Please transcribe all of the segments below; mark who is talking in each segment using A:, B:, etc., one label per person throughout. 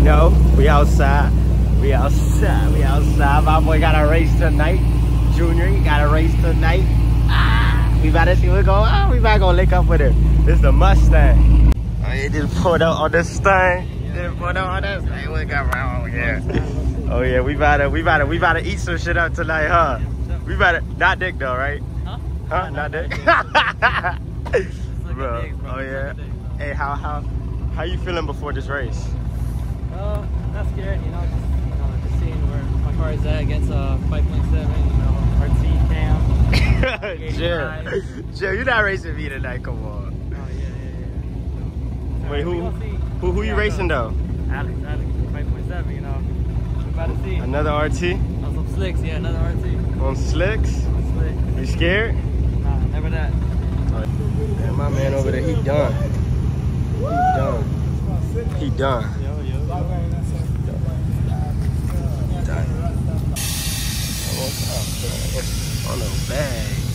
A: I know. We outside. We outside. We outside. My boy got a race tonight. Junior, he got a race tonight. Ah, we about to see what's going on. We about to go link up with him. This is the Mustang. Oh, he just pulled out on this thing. Just pulled out on this thing. What got wrong? Yeah. Oh, yeah. We about to, we about to, we about to eat some shit up tonight, huh? We about to, not dick though, right?
B: Huh?
A: Huh? Not dick? bro. Oh, yeah. Hey, how, how, how you feeling before this race?
B: Uh, not scared, you know, just, you know, just seeing where my car is at against a 5.7, you know, RT cam.
A: Jill, Jill, you're not racing me tonight. Come on.
B: Oh, yeah, yeah, yeah.
A: Wait, who, who, who you
B: Yeah,
A: racing though?
B: Alex, Alex, 5.7, you know. We about to see.
A: Another RT
B: On some slicks, yeah, another RT.
A: on slicks.
B: Slick.
A: You scared?
B: Nah, never that.
A: Man, my man over there, he done. He done. He done.
B: Yo, yo.
A: Done. On the bags.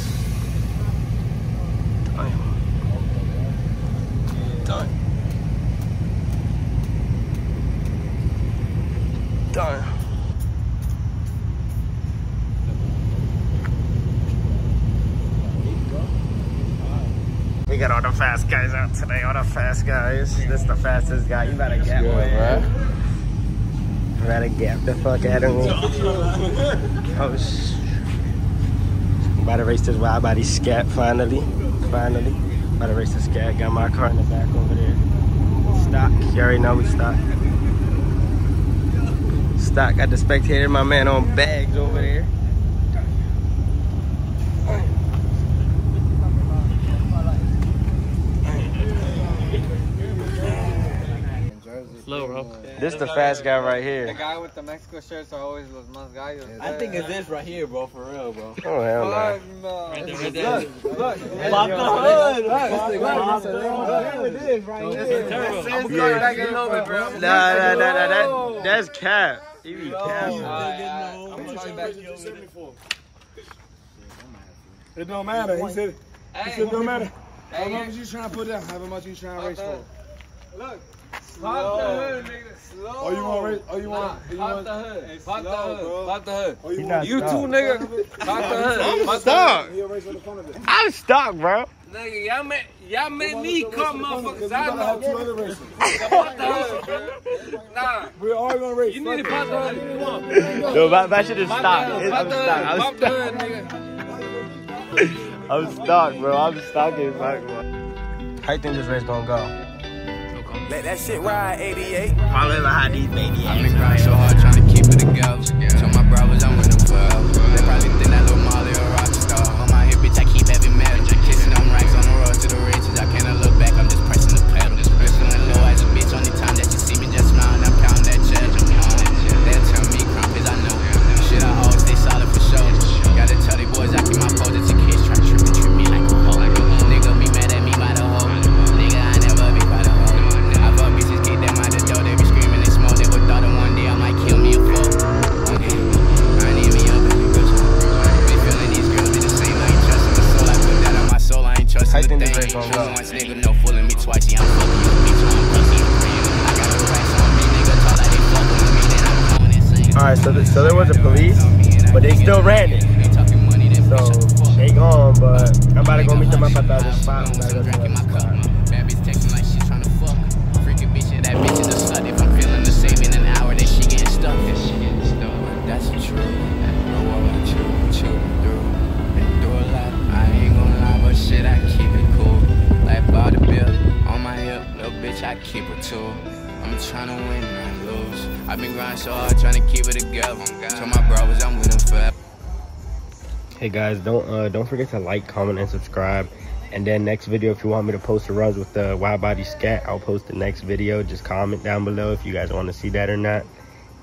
A: Done. Done. Done. We got all the fast guys out today, all the fast guys. This the fastest guy. You better get one. You better get the fuck out of me. Oh, sh- about to race this wide body scat finally. Finally. About to race the scat. Got my car in the back over there. Stock. You already know we stock. Stock. Got the spectator, my man on bags over there.
B: Slow, bro.
A: This the fast guy right here.
C: The guy with the Mexico shirts are always los más gallos.
D: I think it's this right here, bro, for real, bro.
A: Oh hell no.
C: Fuck no.
B: Right there, right there.
D: Pop the hood!
C: I'm going back a little bit, bro.
A: Nah, nah, nah, nah, that, that's cap. You be cap.
C: I'm gonna try back.
E: It don't matter. He said, he said it don't matter. How
C: Hey,
E: much you trying to put down? How much you trying to race for?
C: Look. Pop the hood, nigga. Slow.
E: Oh, you want race? Oh, you
C: Nah,
E: want? You
C: pop
E: want?
C: the hood. Pop the hood.
E: bro.
C: Pop the hood.
E: Oh, you
A: He
C: You too, nigga. Pop the hood.
A: I'm
C: Pop
A: stuck.
E: He'll race on the front.
A: I'm stuck, bro.
C: Nigga, y'all made y'all made me come, motherfuckers. I
E: we gotta two
C: know.
E: other races.
C: Pop the hood. Nah.
E: We're all gonna race.
C: You need to pop the hood if you want.
A: No, my, my shit is
C: Pop
A: stuck.
C: the hood.
A: It's-
C: Pop
A: I'm
C: the
A: stuck.
C: hood.
A: I'm
C: Pop the
A: stuck.
C: hood, nigga.
A: I'm stuck, bro. I'm stuck in fuck, bro. How you think this race gonna go?
F: Let that shit ride, 88.
A: Follow the hot these baby
G: I've been grinding so hard trying to keep it together. Tell my brothers I'm with the forever. They probably think that
A: right, so so there was a police, but they still ran it. So they gone, but I'm about to go meet them up at the other spot.
G: I've been grinding so hard, tryna keep it together. Tell my brothers I'm with them forever.
A: Hey guys, don't uh, don't forget to like, comment, and subscribe. And then next video, if you want me to post the runs with the wide body scat, I'll post the next video. Just comment down below if you guys want to see that or not.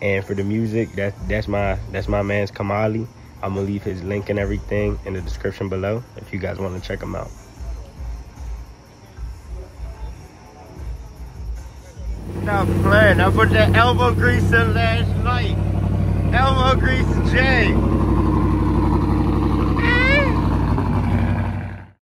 A: And for the music, that that's my that's my man's Kamali. I'm gonna leave his link and everything in the description below if you guys want to check him out. Not playing. I put that elbow grease in last night. Elbow grease J.